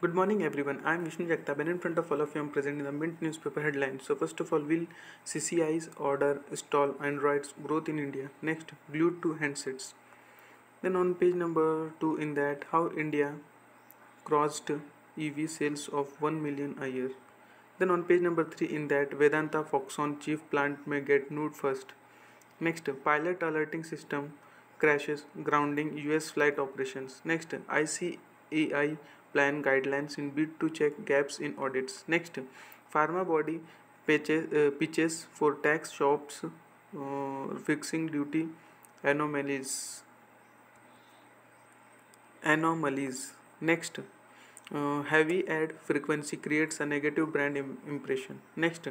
Good morning, everyone. I'm Vishnu Jagtap, and in front of all of you, I'm presenting the Mint newspaper headlines. So, first of all, will CCI's order stall Android's growth in India? Next, glued to handsets. Then, on page number two, in that, how India crossed EV sales of 1 million a year. Then, on page number three, in that, Vedanta Foxconn chief plant may get nude first. Next, pilot alerting system crashes grounding US flight operations. Next, ICAI plan guidelines in bid to check gaps in audits. Next, pharma body pitches, uh, pitches for tax shops uh, fixing duty anomalies. Anomalies. Next, uh, heavy ad frequency creates a negative brand Im- impression. Next,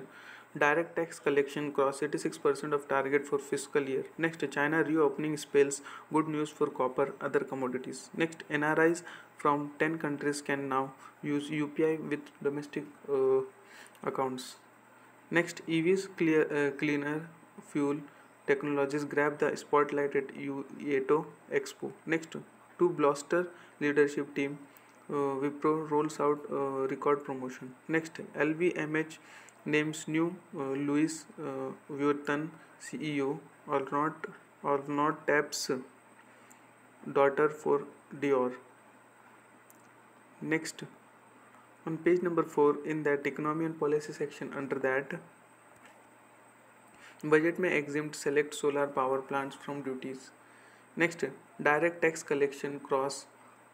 direct tax collection cross 86% of target for fiscal year. Next, China reopening spells good news for copper, other commodities. Next, NRIs from 10 countries can now use UPI with domestic uh, accounts. Next, EVs clear, uh, cleaner fuel technologies grab the spotlight at Auto Expo. Next, to Bloster leadership team, uh, Wipro rolls out uh, record promotion. Next, LVMH names new uh, Louis uh, Vuitton CEO or not or not taps daughter for Dior. Next, on page number 4 in that economy and policy section under that budget may exempt select solar power plants from duties next direct tax collection cross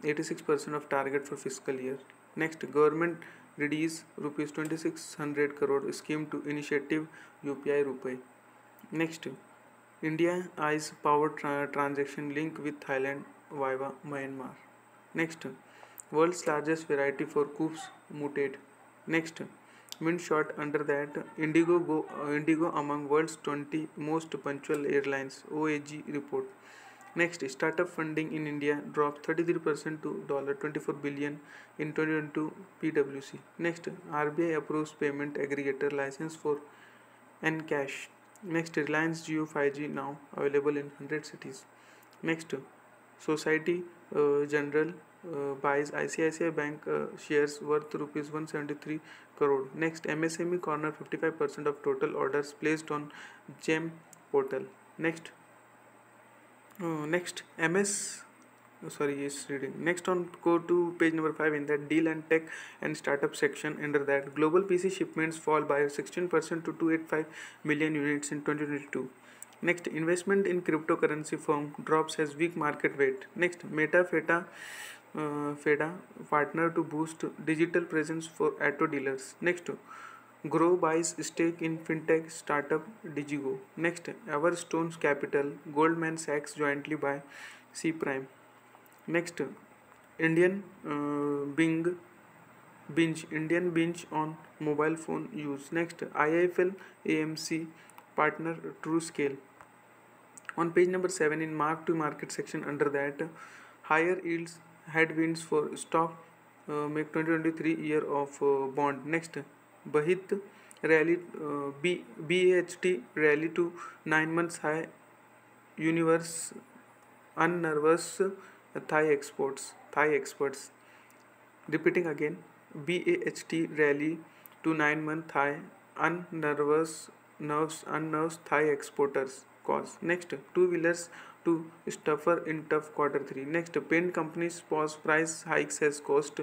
86% of target for fiscal year next government release rupees 2600 crore scheme to initiative upi RuPay. Next india eyes power tra- transaction link with thailand via myanmar. Next world's largest variety for coops mutate. Next mint shot under that indigo go uh, indigo among world's 20 most punctual airlines oag report next startup funding in india dropped 33% to $24 billion in 2022 pwc next rbi approves payment aggregator license for ncash next reliance Jio 5g now available in 100 cities next Societe uh, Generale uh, buys ICICI Bank uh, shares worth rupees 173 crore. Next, MSME corner 55% of total orders placed on GEM portal. Next, uh, next MS. oh, sorry, is reading. Next on go to page number five in that deal and tech and startup section. Under that, global PC shipments fall by 16% to 285 million units in 2022. Next, investment in cryptocurrency firm drops has weak market weight. Next, Meta Feta uh, FADA partner to boost digital presence for auto dealers. Next, Groww buys stake in fintech startup Digigo. Next, Everstone's Capital, Goldman Sachs jointly by C Prime. Next, Indian uh, Bing binge Indian binge on mobile phone use. Next, IIFL AMC partner TrueScale. On page number seven in mark to market section under that, higher yields headwinds for stock uh, make 2023 year of uh, bond next baht rally B B H T rally to nine months high universe unnerves Thai exports, Thai experts. Repeating again B A H T rally to nine month Thai unnerves nerves, unnerves Thai exporters cause. Next, two wheelers to suffer in tough quarter three. Next, paint companies pause price hikes has cost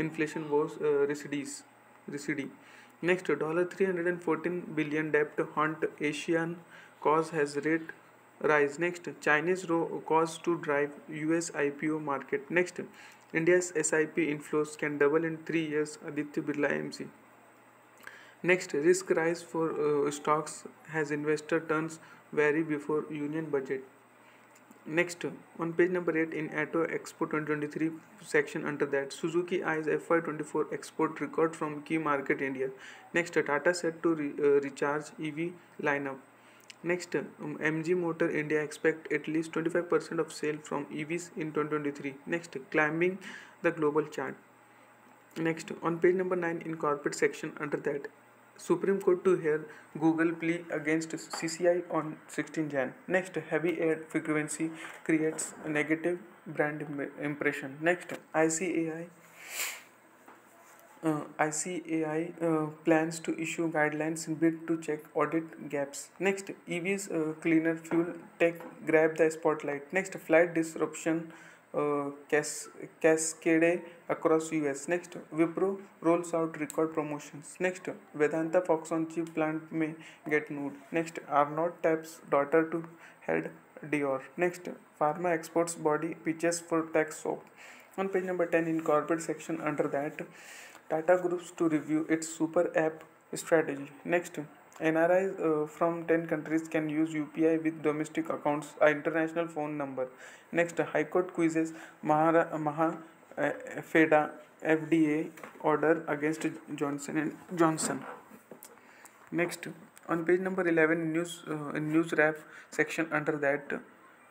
inflation was recedes, recede. Next dollar 314 billion debt haunt asian cause has rate rise. Next chinese cause to drive us ipo market. Next india's sip inflows can double in 3 years. Aditya birla mc next risk rise for uh, stocks has investor turns vary before union budget Next, on page number 8 in Auto Expo 2023 section under that, Suzuki eyes FY24 export record from key market India. Next, Tata set to re, uh, recharge EV lineup. Next, um, MG Motor India expect at least 25% of sale from EVs in 2023. Next, climbing the global chart. Next, on page number 9 in corporate section under that, Supreme Court to hear Google plea against CCI on 16 Jan. Next, heavy ad frequency creates negative brand im- impression. Next, ICAI uh, ICAI uh, plans to issue guidelines in bid to check audit gaps. Next, EVs uh, cleaner fuel tech grab the spotlight. Next, flight disruption uh, cas- cascade across US. Next, Wipro rolls out record promotions. Next, Vedanta Foxconn chip plant may get nude. Next, Arnaud taps daughter to head Dior. Next, Pharma exports body pitches for tax soap. On page number 10 in corporate section under that, Tata Groups to review its super app strategy. Next, NRIs uh, from 10 countries can use UPI with domestic accounts, uh, international phone number. Next, High Court quizzes Mahara, Maha uh, FEDA FDA order against Johnson and Johnson. Next, on page number 11 news uh, news wrap section under that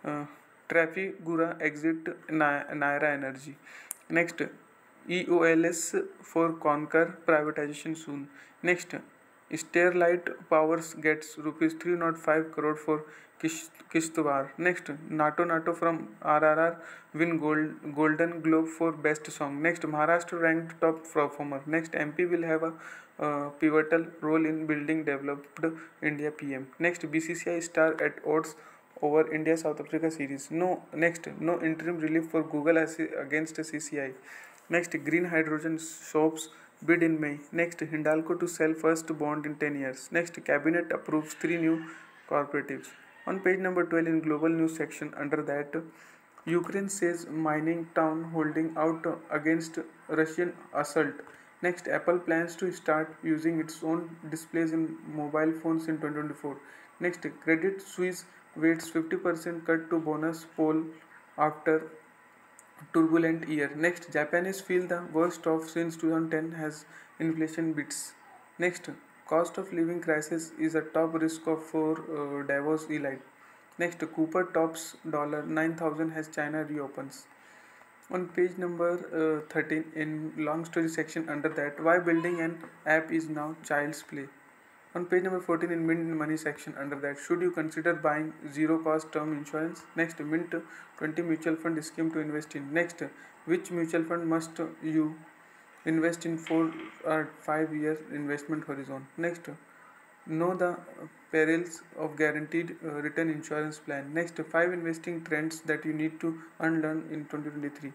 uh, Trafigura exit Nayara Energy. Next, EOLS for Concor privatization soon. Next, Sterlite Powers gets rupees 305 crore for Kishtwar. Next, Naatu Naatu from RRR win gold, Golden Globe for best song. Next, Maharashtra ranked top performer. Next, MP will have a uh, pivotal role in building developed India PM. Next, BCCI star at odds over India South Africa series. No, next, no interim relief for Google against CCI. Next, green hydrogen shops bid in May. Next, Hindalco to sell first bond in 10 years. Next, cabinet approves three new cooperatives. On page number 12 in global news section under that, Ukraine says mining town holding out against Russian assault. Next, Apple plans to start using its own displays in mobile phones in 2024. Next, Credit Suisse waits 50% cut to bonus poll after turbulent year. Next, Japanese feel the worst of since 2010 has inflation beats. Next, cost of living crisis is a top risk of for uh, Davos elite. Next, Cooper tops dollar 9000 as China reopens. On page number uh, 13 in long story section under that, why building an app is now child's play. On page number 14 in Mint Money section under that, should you consider buying zero cost term insurance? Next, Mint 20 mutual fund scheme to invest in. Next, which mutual fund must you invest in for or 5 year investment horizon? Next, know the perils of guaranteed uh, return insurance plan. Next, 5 investing trends that you need to unlearn in 2023.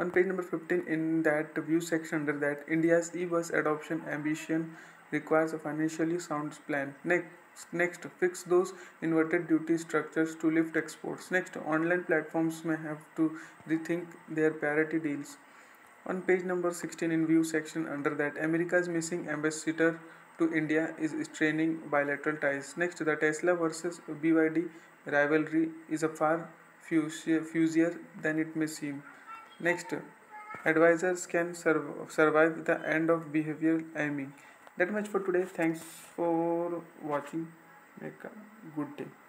On page number 15 in that view section under that, India's e-bus adoption ambition requires a financially sound plan. Next, next, fix those inverted duty structures to lift exports. Next, online platforms may have to rethink their parity deals. On page number 16 in view section under that, America's missing ambassador to India is straining bilateral ties. Next, the Tesla versus BYD rivalry is a far fusier than it may seem. Next, advisors can survive the end of behavioral aiming that much for today. Thanks for watching. Make a good day